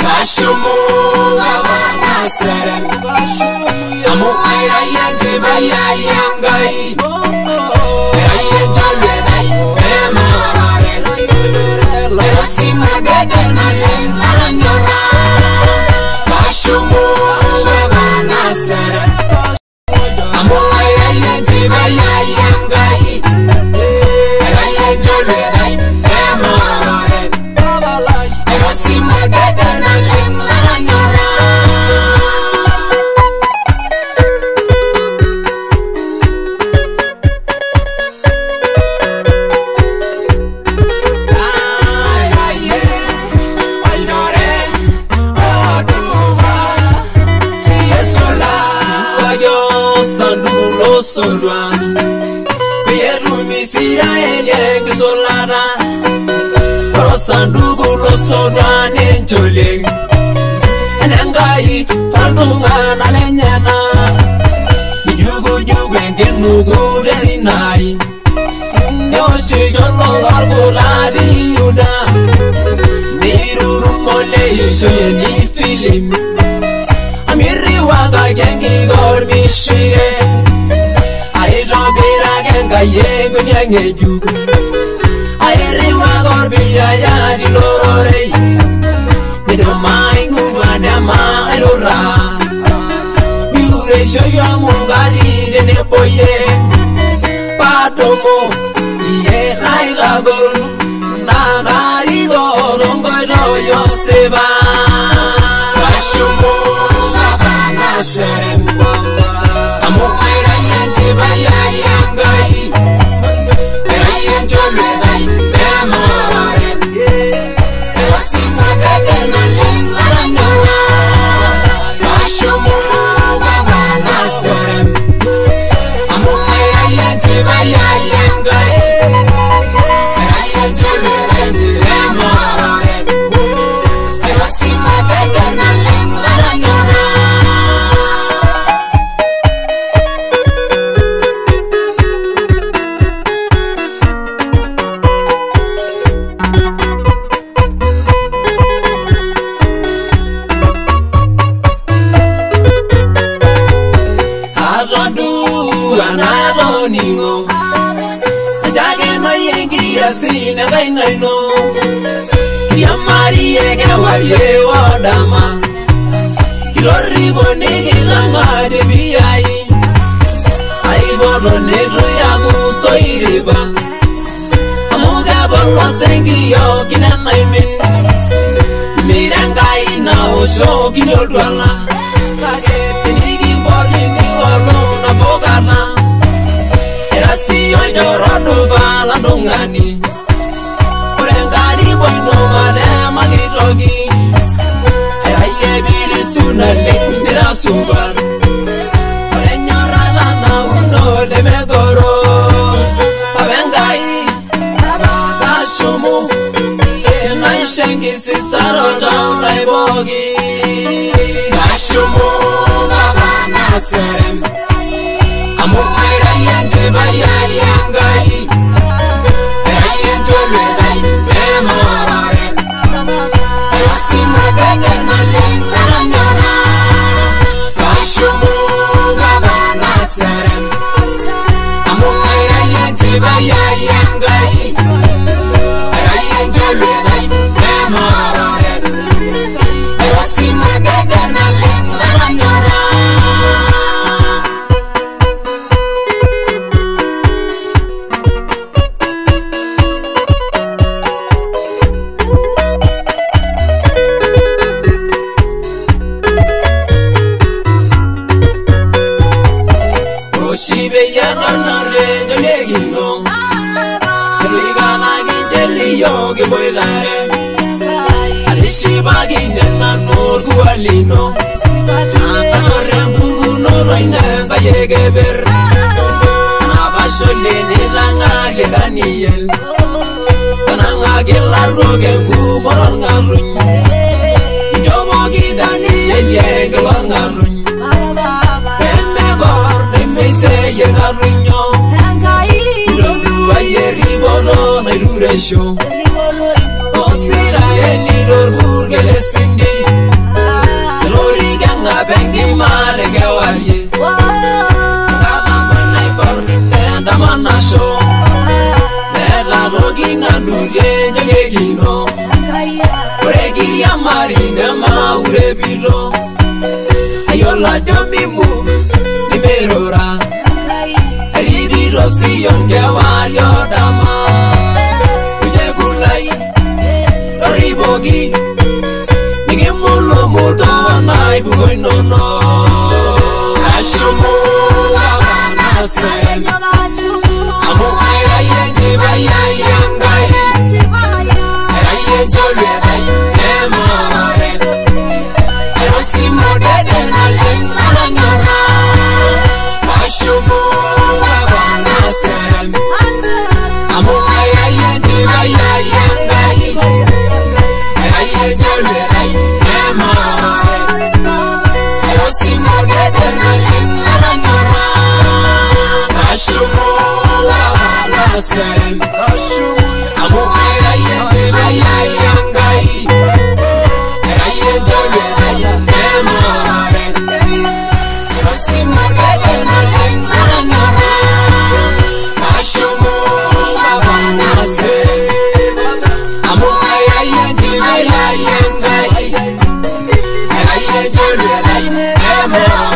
Bashumu gaba nasara Amu ayayang zibayayang gaib kusundwa uyerumisira enyengisolana orosanduku losodwa nenjole enengai oltungana lenyana nijugujugu engenugu tesinai neosijololorkulari yuda nirurumole isoyeni filim amiriwaga gengigormishire ya di enkayiek oniang ng'ejuk ne korbiyaya dilororei nejomai nguvanema airura diureishoyo mungari teneboye padomo iye nailagol nakarikorongoinoyo seba bana abanasere ino kiamariege warie wodama kiloribo ni gilang'ade biyai aibono nedo yaguso iriba amugabo losengiyo kinanaimin miranga ina osokinodwala Yo lloro tu bala dungani nale nerasuba orenyoralana uno lemegoro avengai kasumu naishengisi saroda uraibogi kasumu vavanasere amuairayanjevayaya I am jolulay Namorore ya na re re. oshibe yanonore jolegino eligana gijeliyo giboilare arishiba ginena norgualino atanore mbugunoroine kayegeber abasholenilang'arie daniel tanang'agilarruoge nguboror ng'arruny besho osirayeli rorurgelesindi roriganabengimare gewaye gaaanaibor endamanasho lela roginaduge nyogegino regiyamari nemaurebido ayolajomimu nimerora ribidosiyongewa aibu inono ashumu wabanasa amu ayaye tibaya yangaye ayaye jolwe ayemore ayosimodede nalengaranyara ashumu wabanasa amu ayaye tibaya yangaye ayaye jolwe ayemore ọ̀gẹ̀dẹ̀ mẹ́lẹ̀ alágbára. Aṣọ́mọ́ wa máa lásẹ̀. Aṣọ́mọ́ àmọ́ ayẹyẹ ti bá yáyẹ. Yeah.